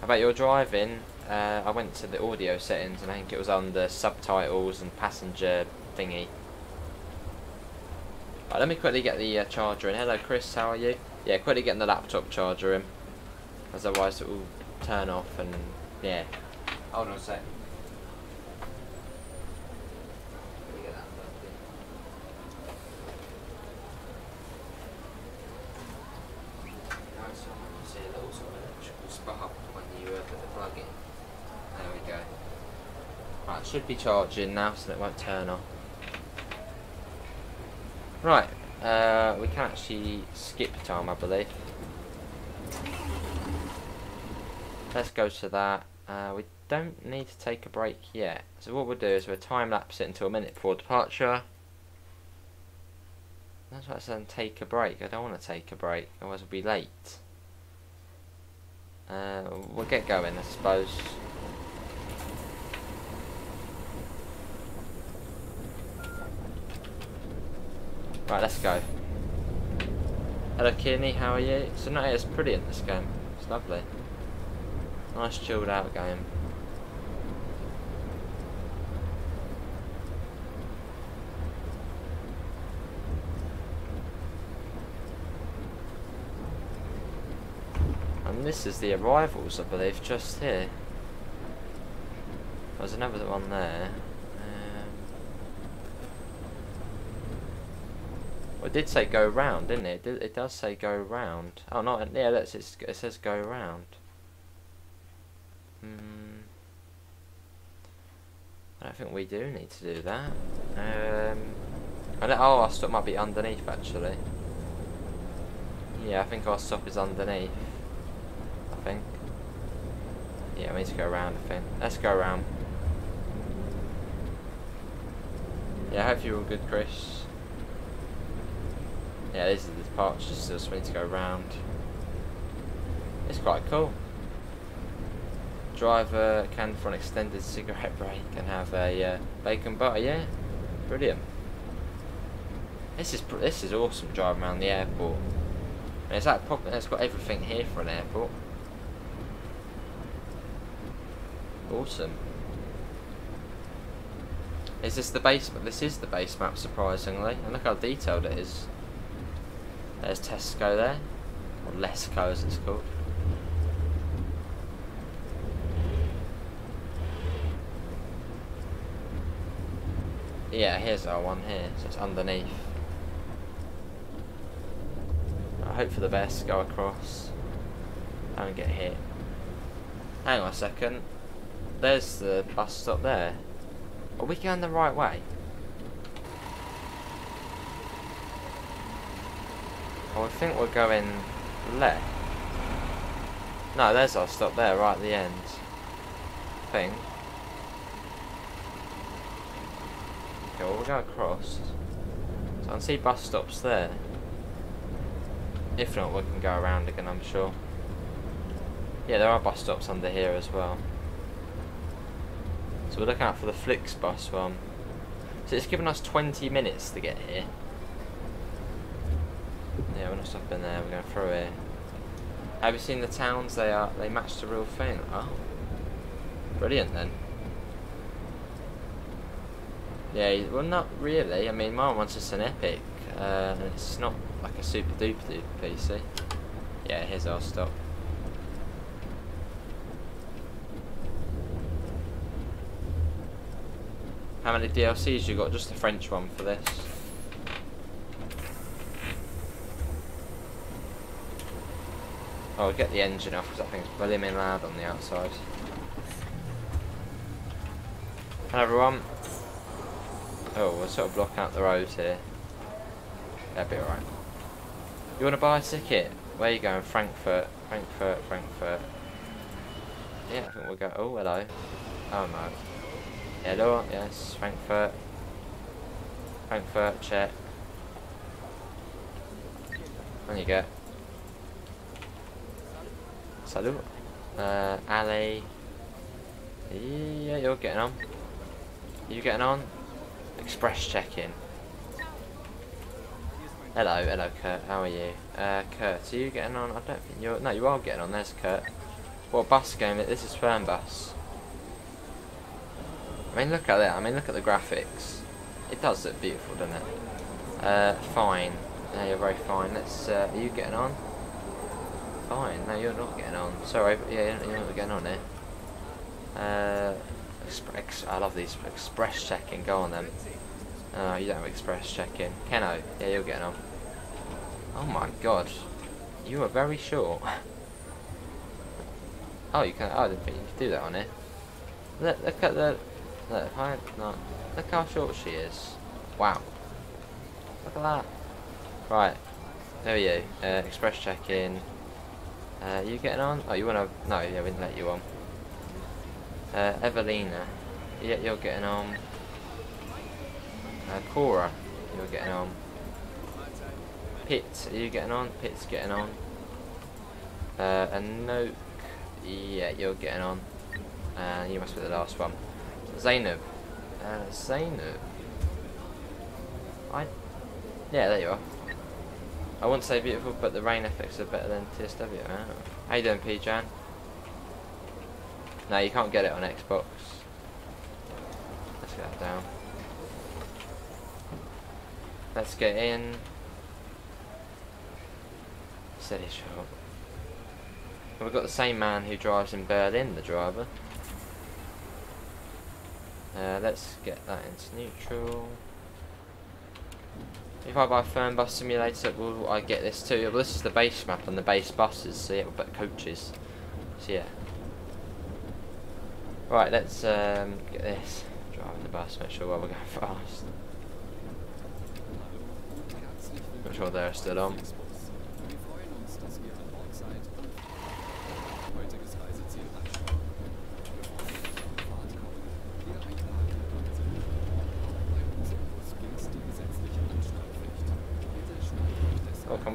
How About your driving, uh, I went to the audio settings and I think it was the subtitles and passenger thingy. Right, let me quickly get the uh, charger in. Hello Chris, how are you? Yeah, quickly getting the laptop charger in. Otherwise it will turn off and yeah. Hold on a sec. Right, should be charging now so it won't turn off. Right, uh, we can actually skip time, I believe. Let's go to that. Uh, we don't need to take a break yet. So what we'll do is we'll time lapse it until a minute before departure. That's why I said take a break. I don't want to take a break, otherwise we'll be late. Uh, we'll get going, I suppose. Right, let's go. Hello Kearney, how are you? So no, it's pretty in this game. It's lovely. Nice chilled out game. And this is the arrivals, I believe, just here. There's another one there. It did say go round, didn't it? It, does say go round. Oh, no, yeah, that's it. It says go round. Hmm. I don't think we do need to do that. Um. oh, our stop might be underneath actually. Yeah, I think our stop is underneath. I think. Yeah, we need to go around. I think. Let's go around. Yeah, I hope you're all good, Chris. Yeah, this is the departure, so we need to go around. It's quite cool. Driver can, for an extended cigarette break, and have a uh, bacon butter. Yeah, brilliant. This is this is awesome driving around the airport. It's like proper. It's got everything here for an airport. Awesome. Is this the base? This is the base map, surprisingly. And look how detailed it is. There's Tesco there, or Lesco as it's called. Yeah, here's our one here, so it's underneath. I hope for the best, go across. Don't get hit. Hang on a second. There's the bus stop there. Are we going the right way? Oh, I think we're going left. No, there's our stop there, right at the end. Thing. Okay, well we're going across. So I can see bus stops there. If not, we can go around again, I'm sure. Yeah, there are bus stops under here as well. So we're looking out for the Flixbus one. So it's given us 20 minutes to get here. Yeah, we're not stopping there, we're going through here. Have you seen the towns? They are they match the real thing. Oh. Brilliant then. Yeah, well not really. I mean my one's just an epic. Uh, it's not like a super duper duper PC. Yeah, here's our stop. How many DLCs you got? Just the French one for this. Oh, get the engine off because that thing's blooming loud on the outside. Hello everyone. Oh, we'll sort of block out the road here. That'll be alright. You want to buy a ticket? Where are you going? Frankfurt, Frankfurt, Frankfurt. Yeah, I think we'll go. Oh, hello. Oh no. Hello, yes, Frankfurt. Frankfurt, check. On you go. Salut. Uh, Ali. Yeah, you're getting on. You getting on? Express check-in. Hello, hello Kurt, how are you? Uh, Kurt, are you getting on? I don't think you're... No, you are getting on, there's Kurt. What bus game? This is Fernbus. I mean, look at that. I mean, look at the graphics. It does look beautiful, doesn't it? Uh, fine. No, you're very fine. Let's, uh, are you getting on? Fine. No, you're not getting on. Sorry, but yeah, you're not getting on here. Uh. I love these express checking. Go on then. Oh, you don't have express check-in. Keno, yeah, you're getting on. Oh my god. You are very short. oh, you can. Oh, I didn't think you could do that on it. Look, look at the. Look, I not. Look how short she is. Wow. Look at that. Right. There you. Uh, express check-in. Uh, you getting on? Oh, you wanna? No, yeah, we didn't let you on. Uh, Evelina. Yeah, you're getting on. Uh, Cora, you're getting on. Pitt, are you getting on? Pitt's getting on. Uh, Anoke, yeah, you're getting on. Uh, you must be the last one. Zainab. Uh, Zainab. I. Yeah, there you are. I wouldn't say beautiful, but the rain effects are better than TSW. How you doing, P-Jan? No, you can't get it on Xbox. Let's get that down. Let's get in. Steady shot. We've got the same man who drives in Berlin, the driver. Uh, let's get that into neutral. If I buy Fernbus Simulator, will I get this too? Well, this is the base map and the base buses, so yeah, but coaches. So yeah. Right, let's um, get this. Driving the bus, make sure we're going fast. Make sure they're still on.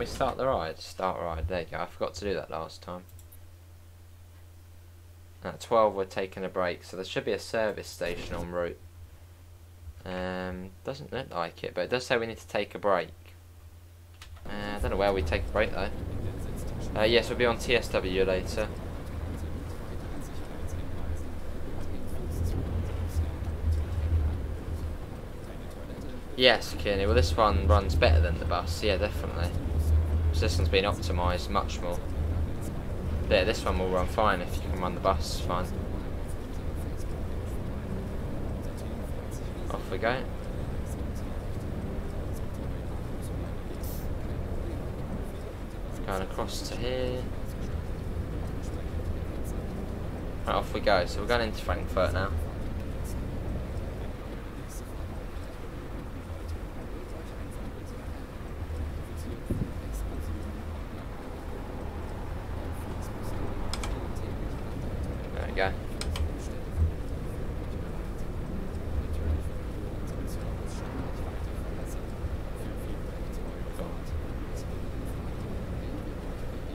We start the ride? Start ride. There you go. I forgot to do that last time. At 12 we're taking a break, so there should be a service station en route. Um, doesn't look like it, but it does say we need to take a break. Uh, I don't know where we take a break though. Uh, yes, we'll be on TSW later. Yes, Kearney. Well, this one runs better than the bus. Yeah, definitely. This one's been optimised much more. Yeah, this one will run fine if you can run the bus fine. Off we go. Going across to here. Right, off we go. So we're going into Frankfurt now. The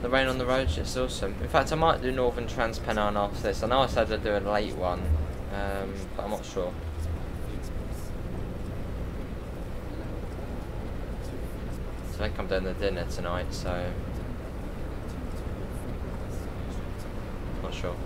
rain on the roads, just awesome. In fact, I might do Northern Transpennine after this. I know I said I'd do a late one, um, but I'm not sure. I think I'm doing the dinner tonight, so... Not sure.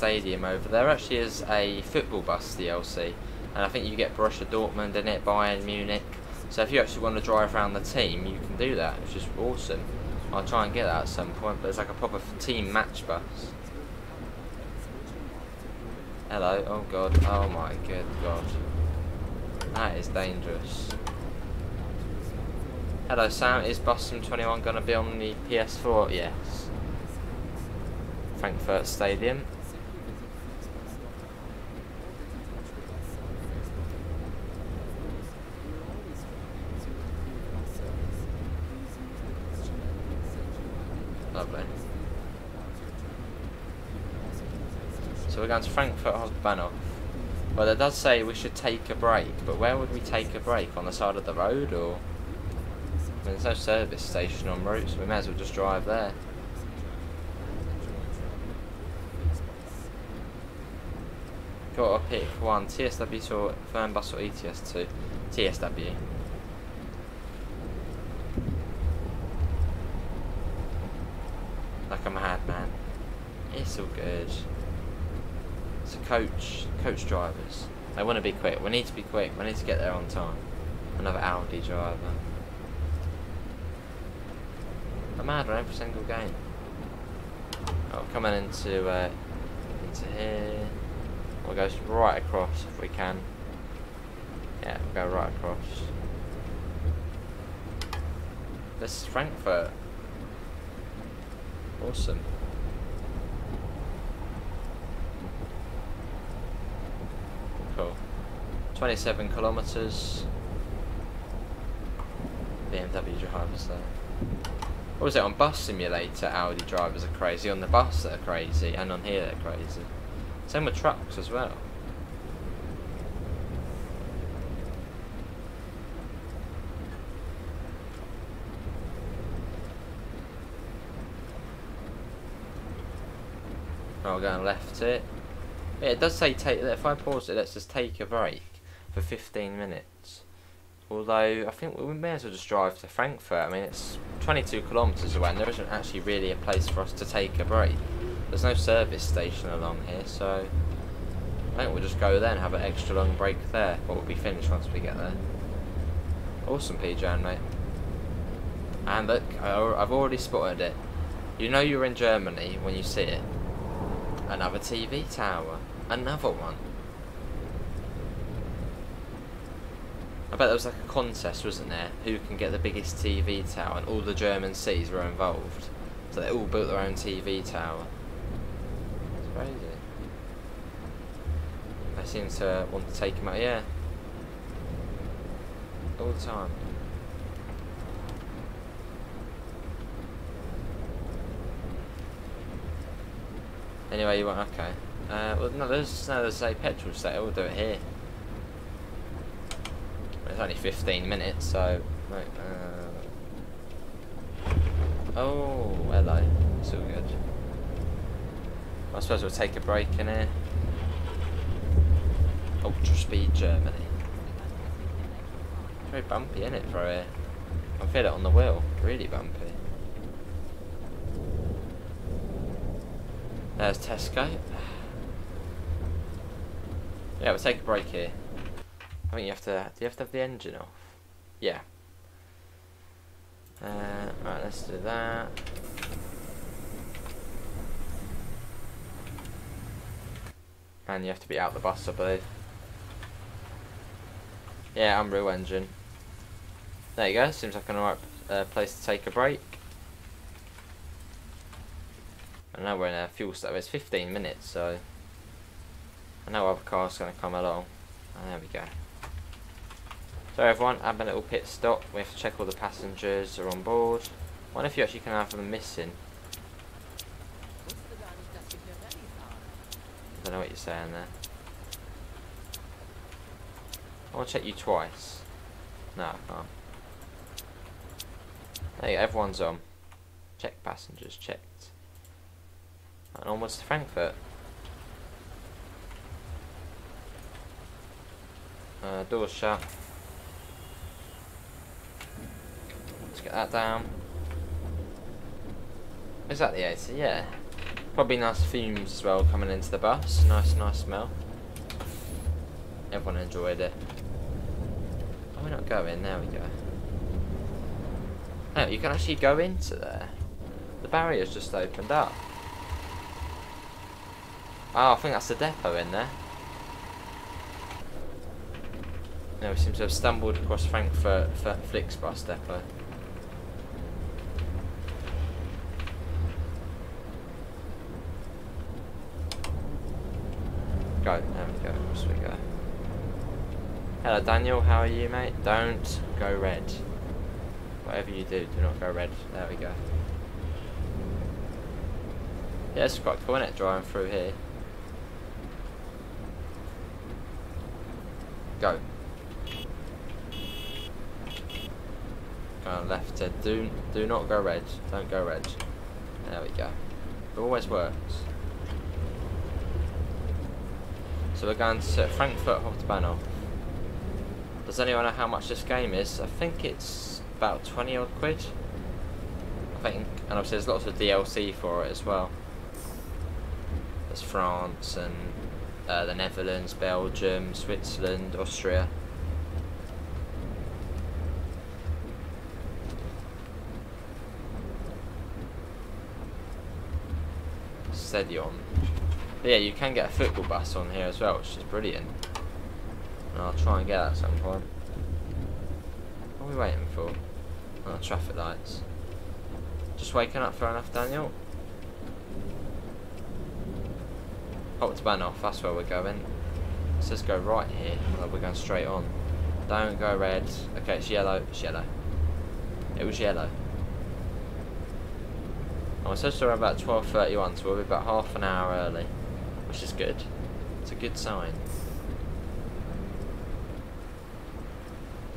Stadium over there. Actually, is a football bus DLC, and I think you get Borussia Dortmund in it, Bayern Munich. So if you actually want to drive around the team, you can do that, which is awesome. I'll try and get that at some point, but it's like a proper team match bus. Hello, oh god, oh my good god. That is dangerous. Hello Sam, is Boston 21 going to be on the PS4? Yes. Frankfurt Stadium. Lovely. So we're going to Hauptbahnhof. Well, it does say we should take a break, but where would we take a break? On the side of the road, or? I mean, there's no service station on route, so we may as well just drive there. got to pick one TSW or Fernbus or ETS2. TSW. Like a madman. It's all good. Coach, coach drivers. They want to be quick. We need to be quick. We need to get there on time. Another Audi driver. I'm mad on every single game. Oh, coming into uh, into here. We'll go right across if we can. Yeah, we'll go right across. This is Frankfurt. Awesome. Cool. 27 kilometers. BMW drivers there. What was it on Bus Simulator? Audi drivers are crazy. On the bus, they're crazy, and on here, they're crazy. Same with trucks as well. Oh, we're going left it. Yeah, it does say take. If I pause it, let's just take a break for 15 minutes. Although I think we may as well just drive to Frankfurt. I mean, it's 22 kilometres away, and there isn't actually really a place for us to take a break. There's no service station along here, so I think we'll just go there and have an extra long break there. But we'll be finished once we get there. Awesome, PJ, mate. And look, I've already spotted it. You know you're in Germany when you see it. Another TV tower. Another one. I bet there was like a contest, wasn't there? Who can get the biggest TV tower, and all the German cities were involved. So they all built their own TV tower. It's crazy. They seem to want to take him out, yeah. All the time. Anyway, you want okay. Uh, well, no, there's no, there's a petrol station. We'll do it here. It's only 15 minutes, so. Right, uh, oh, hello. It's all good. I suppose we'll take a break in here. Ultra speed Germany. Very bumpy, isn't it, for here? I feel it on the wheel. Really bumpy. There's Tesco. Yeah, we'll take a break here. I think you have to. Do you have to have the engine off? Yeah. Uh, right, let's do that. And you have to be out the bus, I believe. Yeah, Unreal Engine. There you go, seems like an alright uh, place to take a break. I know we're in a fuel stop, it's 15 minutes, so I know other cars going to come along. Oh, there we go. So everyone, having a little pit stop. We have to check all the passengers are on board. Wonder if you actually can have them missing? I don't know what you're saying there. I to check you twice. No, I can't. Go, everyone's on. Check passengers, checked. And onwards to Frankfurt. Uh, doors shut. Let's get that down. Is that the AC? Yeah. Probably nice fumes as well coming into the bus. Nice, nice smell. Everyone enjoyed it. Oh, we're not going. There we go. Oh, you can actually go into there. The barrier's just opened up. Oh, I think that's the depot in there. No, we seem to have stumbled across Frankfurt Flixbus depot. Go, there we go, across we go. Hello Daniel, how are you mate? Don't go red. Whatever you do, do not go red. There we go. Yeah, it's quite cool, isn't it, driving through here. Go. Go left do do not go red. Don't go red. There we go. It always works. So we're going to Frankfurt Hauptbahnhof. Does anyone know how much this game is? I think it's about 20 odd quid. I think, and obviously there's lots of DLC for it as well. There's France and uh, the Netherlands, Belgium, Switzerland, Austria. Steady on. But yeah, you can get a football bus on here as well, which is brilliant. And I'll try and get that at some point. What are we waiting for? Oh, traffic lights. Just waking up fair enough, Daniel? It's off. that's where we're going. It says go right here, well, we're going straight on. Don't go red. Okay, it's yellow. It's yellow. It was yellow. I'm supposed to about 12.31, so we'll be about half an hour early which is good. It's a good sign.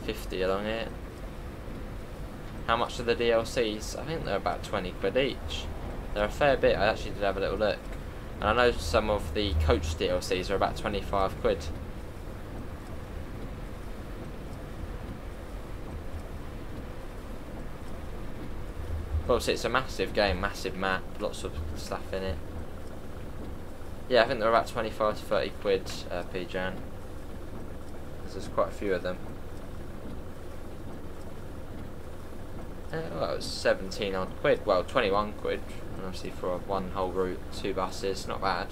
50 along it. How much are the DLCs? I think they're about 20 quid each. They're a fair bit, I actually did have a little look. And I know some of the coach DLCs are about 25 quid. Obviously it's a massive game, massive map, lots of stuff in it. Yeah, I think they're about 25 to 30 quid uh, PJan. There's quite a few of them. Uh, well, it was 17 odd quid. Well, 21 quid. And obviously for one whole route, two buses, not bad.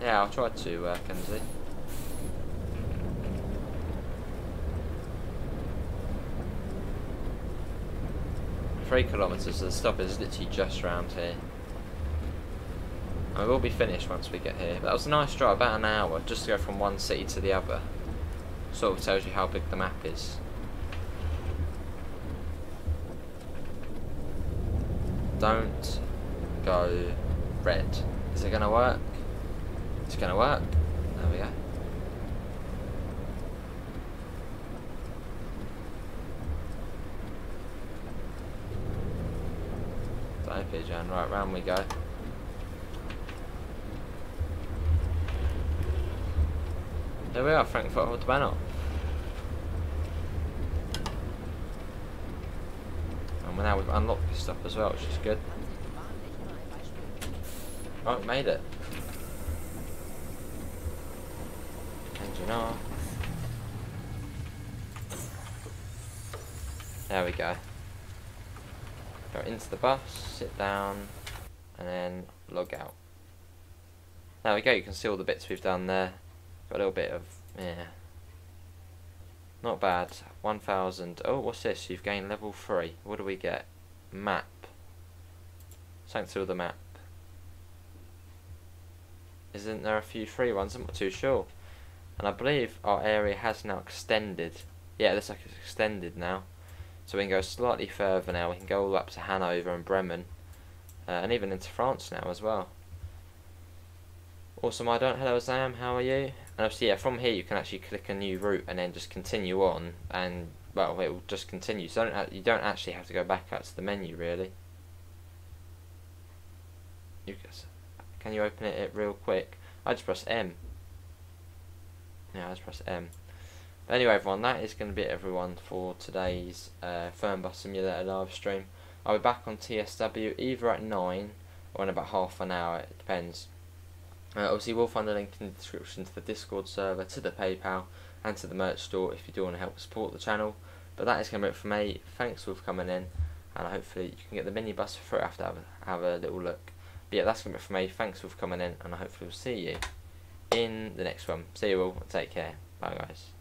Yeah, I'll try to, uh, Kenzie. Three kilometres, the stop is literally just round here. I will be finished once we get here. That was a nice drive, about an hour, just to go from one city to the other. Sort of tells you how big the map is. Don't go red. Is it gonna work? It's gonna work. There we go. Don't pigeon. Right, round we go. There we are, Frankfurt Hauptbahnhof. And now we've unlocked this stuff as well, which is good. Oh, made it. Engine off. There we go. Go into the bus, sit down, and then log out. There we go, you can see all the bits we've done there. Got a little bit of, yeah. Not bad. 1000. Oh, what's this? You've gained level 3. What do we get? Map. Something to the map. Isn't there a few free ones? I'm not too sure. And I believe our area has now extended. Yeah, it looks like it's extended now. So we can go slightly further now. We can go all up to Hanover and Bremen. Uh, and even into France now as well. Awesome, I don't. Hello, Sam. How are you? And obviously, yeah, from here you can actually click a new route and then just continue on, and well, it will just continue. So you don't actually have to go back out to the menu really. You can you open it real quick? I just press M. Yeah, I just press M. But anyway, everyone, that is going to be it, everyone, for today's uh, Fernbus Simulator live stream. I'll be back on TSW either at 9 or in about half an hour, it depends. Uh, obviously, we'll find a link in the description to the Discord server, to the PayPal, and to the merch store if you do want to help support the channel. But that is going to be it for me. Thanks for coming in, and hopefully you can get the minibus for free after have, have a little look. But yeah, that's going to be it for me. Thanks for coming in, and I hopefully will see you in the next one. See you all. Take care. Bye, guys.